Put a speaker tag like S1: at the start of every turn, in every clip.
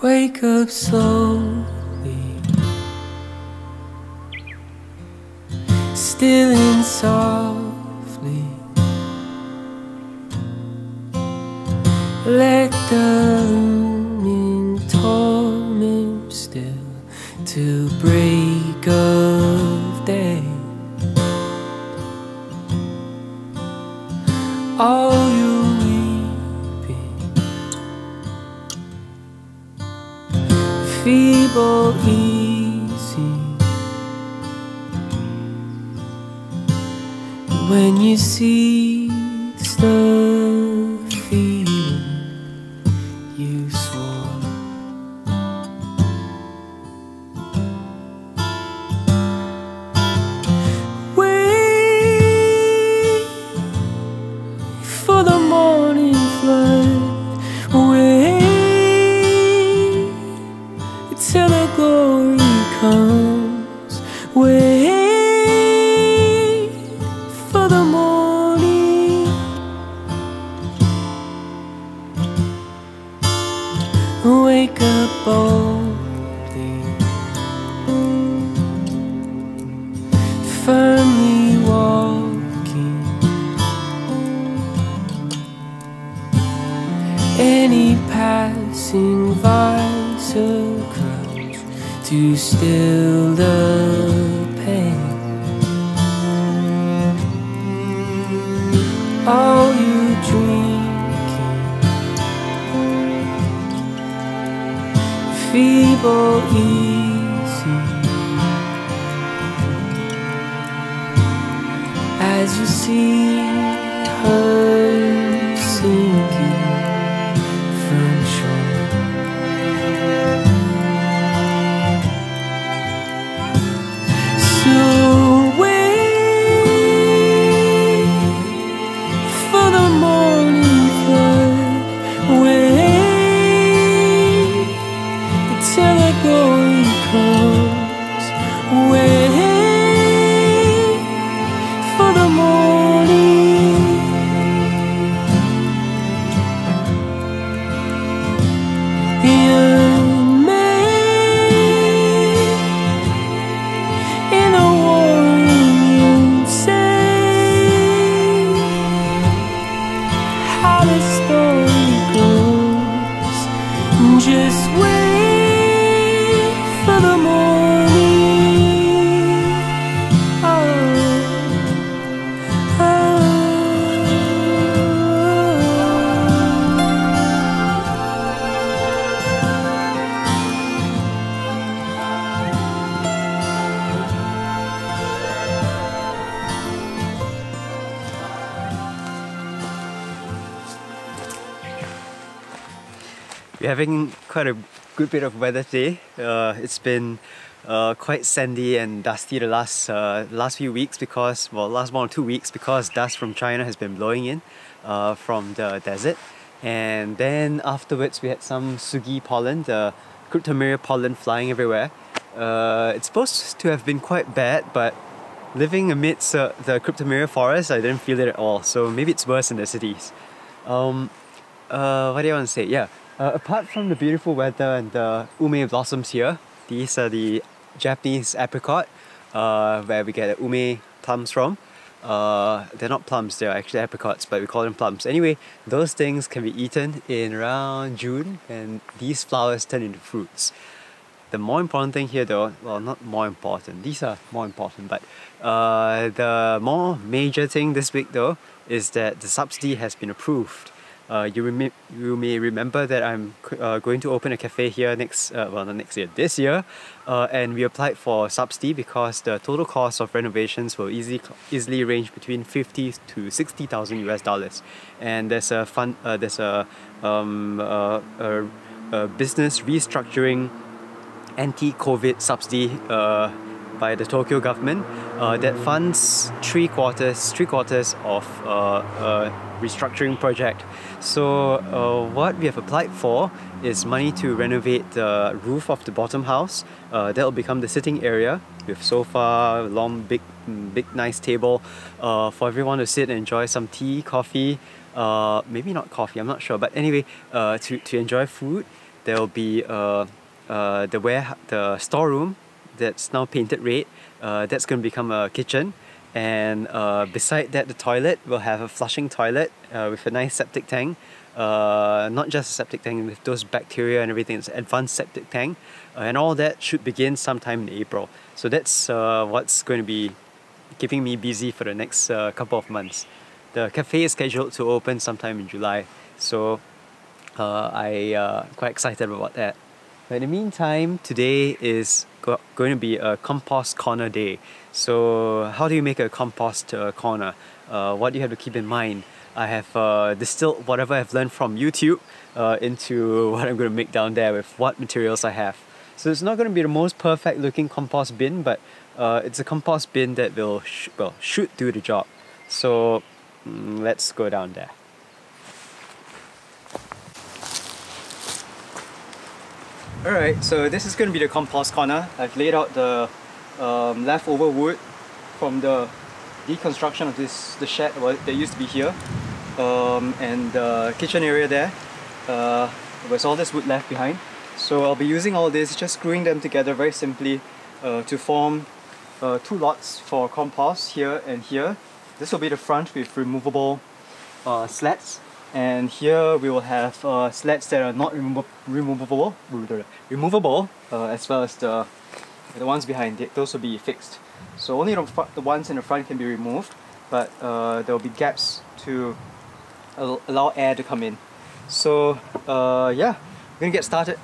S1: Wake up slowly, still in softly. Feeble easy. When you see the stuff passing vice or crutch to still the pain. All you drinking, feeble easy. As you see Young
S2: Having quite a good bit of weather today. Uh, it's been uh, quite sandy and dusty the last uh, last few weeks because well last one or two weeks because dust from China has been blowing in uh, from the desert. And then afterwards we had some sugi pollen, the cryptomeria pollen flying everywhere. Uh, it's supposed to have been quite bad, but living amidst uh, the cryptomeria forest, I didn't feel it at all. So maybe it's worse in the cities. Um, uh, what do you want to say? Yeah, uh, apart from the beautiful weather and the ume blossoms here, these are the Japanese apricot, uh, where we get the ume plums from. Uh, they're not plums, they're actually apricots, but we call them plums. Anyway, those things can be eaten in around June, and these flowers turn into fruits. The more important thing here, though, well, not more important, these are more important, but uh, the more major thing this week, though, is that the subsidy has been approved. Uh, you, remi- you may remember that I'm uh, going to open a cafe here next, uh, well, not next year, this year, uh, and we applied for subsidy because the total cost of renovations will easily easily range between fifty to sixty thousand US dollars, and there's a fund, uh, there's a, um, uh, a, a business restructuring anti-COVID subsidy by the Tokyo government. That funds three quarters three quarters of restructuring project. So uh, what we have applied for is money to renovate the roof of the bottom house. Uh, that will become the sitting area with sofa, long, big, big, nice table uh, for everyone to sit and enjoy some tea, coffee. Uh, maybe not coffee, I'm not sure, but anyway, uh, to, to enjoy food there will be uh, uh, the ware the storeroom that's now painted red. Uh, that's going to become a kitchen, and uh, beside that, the toilet will have a flushing toilet uh, with a nice septic tank. Uh, not just a septic tank with those bacteria and everything. It's an advanced septic tank, uh, and all that should begin sometime in April. So that's uh, what's going to be keeping me busy for the next uh, couple of months. The cafe is scheduled to open sometime in July, so I quite excited about that. But in the meantime, today is go- going to be a compost corner day. So how do you make a compost uh, corner? Uh, what do you have to keep in mind? I have uh, distilled whatever I've learned from YouTube uh, into what I'm going to make down there with what materials I have. So it's not going to be the most perfect looking compost bin, but uh, it's a compost bin that will sh- well should do the job. So mm, let's go down there. Alright, so this is going to be the compost corner. I've laid out the um, leftover wood from the deconstruction of this the shed that used to be here um, and the kitchen area there. Uh, all this wood left behind. So I'll be using all this, just screwing them together very simply uh, to form uh, two lots for compost here and here. This will be the front with removable uh, slats and here we will have uh, slats that are not remo- removable, removable uh, as well as the the ones behind it. Those will be fixed. So only the, the ones in the front can be removed, but uh, there will be gaps to al- allow air to come in. So uh, yeah, we're gonna get started.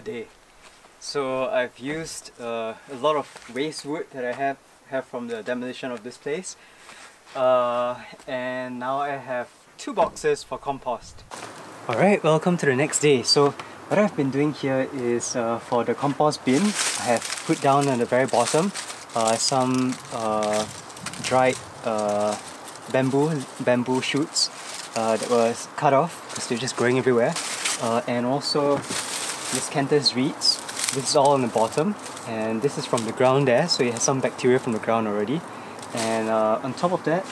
S2: Day. So I've used uh, a lot of waste wood that I have have from the demolition of this place, uh, and now I have two boxes for compost. All right, welcome to the next day. So what I've been doing here is uh, for the compost bin, I have put down on the very bottom uh, some uh, dried uh, bamboo bamboo shoots that was cut off because they're just growing everywhere, and also Miscanthus reeds. This is all on the bottom, and this is from the ground there, so it has some bacteria from the ground already. And uh, on top of that,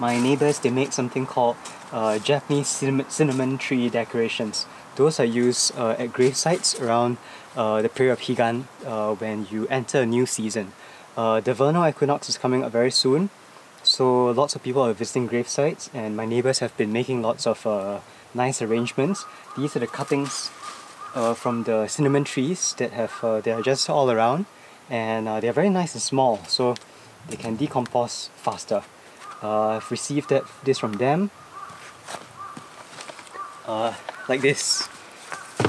S2: my neighbors they make something called uh, Japanese cinnamon, cinnamon tree decorations. Those are used uh, at grave sites around uh, the period of Higan uh, when you enter a new season. Uh, the vernal equinox is coming up very soon, so lots of people are visiting grave sites, and my neighbors have been making lots of uh, nice arrangements. These are the cuttings uh, from the cinnamon trees that have uh, they are just all around, and uh, they are very nice and small. So they can decompose faster. Uh, I've received that this from them. Uh, like this.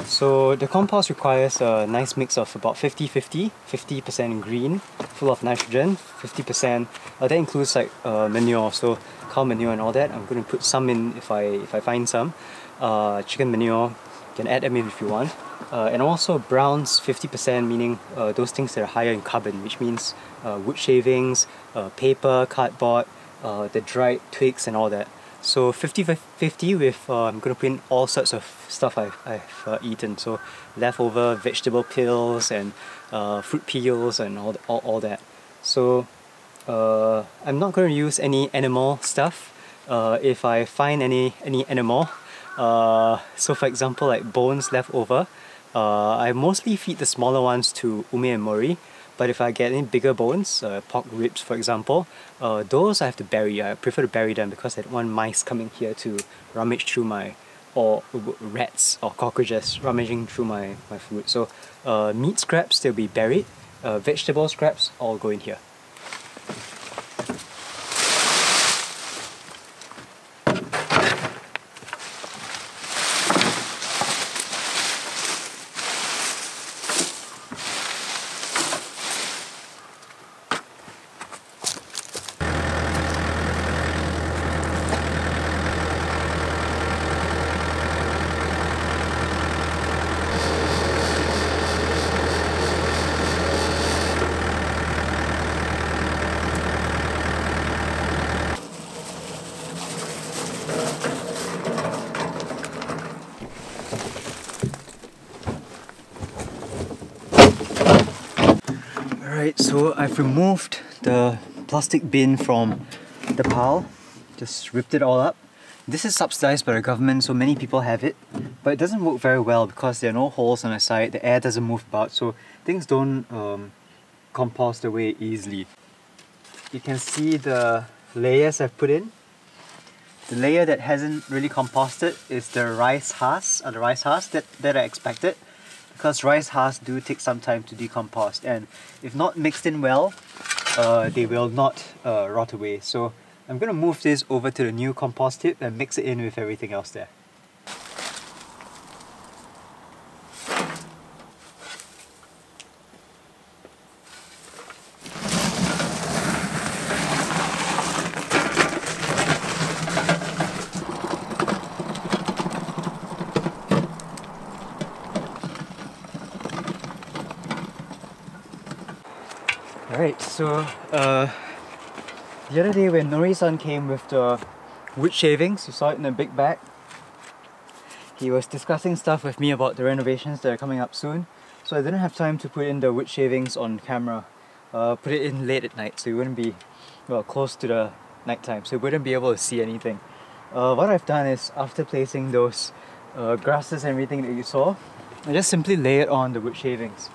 S2: So the compost requires a nice mix of about 50-50, 50% green, full of nitrogen, 50% uh, that includes like uh, manure, so cow manure and all that. I'm going to put some in if I if I find some. Uh, chicken manure, can add them in if you want. Uh, and also browns 50% meaning uh, those things that are higher in carbon, which means uh, wood shavings, uh, paper, cardboard, uh, the dried twigs and all that. So 50-50 with, uh, I'm going to put in all sorts of stuff I've, I've eaten. So leftover vegetable peels and fruit peels and all, all, all that. So I'm not going to use any animal stuff. If I find any, any animal, uh, so for example like bones left over, uh, I mostly feed the smaller ones to Ume and Mori. But if I get any bigger bones, uh, pork ribs for example, uh, those I have to bury. I prefer to bury them because I don't want mice coming here to rummage through my, or rats or cockroaches rummaging through my, my food. So uh, meat scraps, they'll be buried. Uh, vegetable scraps, all go in here. Alright, so I've removed the plastic bin from the pile, just ripped it all up. This is subsidized by the government, so many people have it, but it doesn't work very well because there are no holes on the side, the air doesn't move about, so things don't um, compost away easily. You can see the layers I've put in. The layer that hasn't really composted is the rice husk, or the rice husk that, that I expected because rice husks do take some time to decompose and if not mixed in well uh, they will not uh, rot away. So I'm gonna move this over to the new compost tip and mix it in with everything else there Alright, so uh, the other day when Nori-san came with the wood shavings, you saw it in a big bag. He was discussing stuff with me about the renovations that are coming up soon. So I didn't have time to put in the wood shavings on camera. Uh, put it in late at night so you wouldn't be well close to the night time, so you wouldn't be able to see anything. Uh, what I've done is after placing those uh, grasses and everything that you saw, I just simply lay it on the wood shavings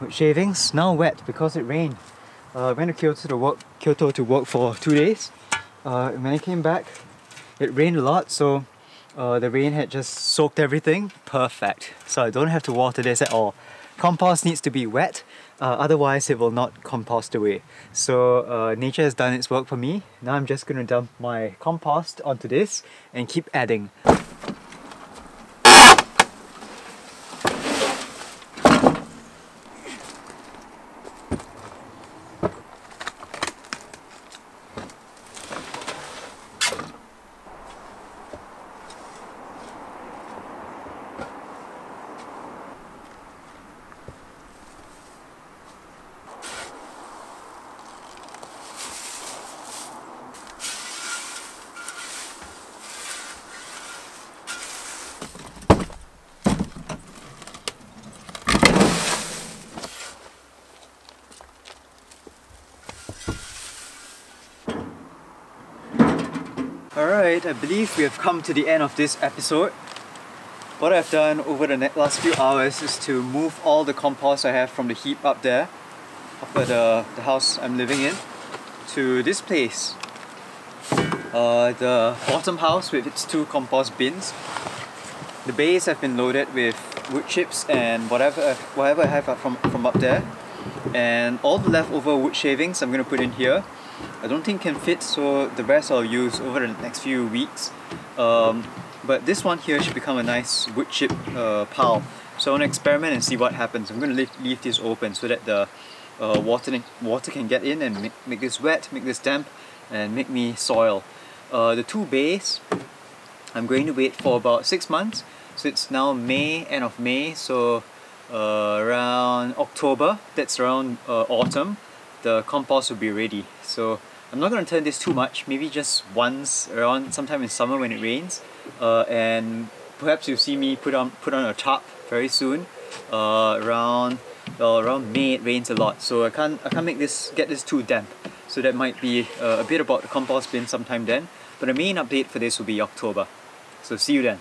S2: wood shavings now wet because it rained. Uh, I went to Kyoto to work Kyoto to work for two days. Uh, when I came back, it rained a lot, so uh, the rain had just soaked everything. Perfect. So I don't have to water this at all. Compost needs to be wet, otherwise it will not compost away. So nature has done its work for me. Now I'm just going to dump my compost onto this and keep adding. Alright, I believe we have come to the end of this episode. What I've done over the last few hours is to move all the compost I have from the heap up there, up at the, the house I'm living in, to this place. Uh, the bottom house with its two compost bins. The bays have been loaded with wood chips and whatever whatever I have from, from up there. And all the leftover wood shavings I'm gonna put in here I don't think can fit so the rest I'll use over the next few weeks. Um, but this one here should become a nice wood chip uh, pile. So I want to experiment and see what happens. I'm going to leave, leave this open so that the uh, water, water can get in and make, make this wet, make this damp and make me soil. Uh, the two bays I'm going to wait for about six months. So it's now May, end of May so uh, around October that's around uh, autumn the compost will be ready. So I'm not going to turn this too much, maybe just once around sometime in summer when it rains. Uh, and perhaps you'll see me put on put on a tarp very soon. Uh, around well, around May it rains a lot, so I can't I can't make this get this too damp. So that might be uh, a bit about the compost bin sometime then. But the main update for this will be October. So see you then.